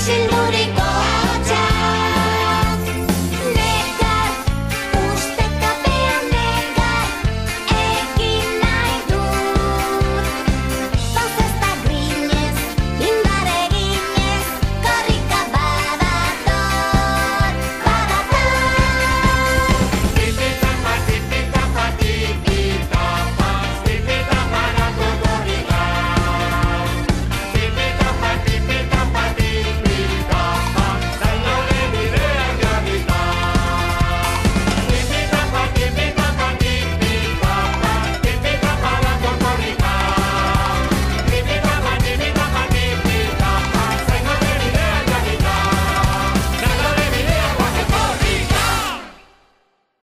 dicen Dureco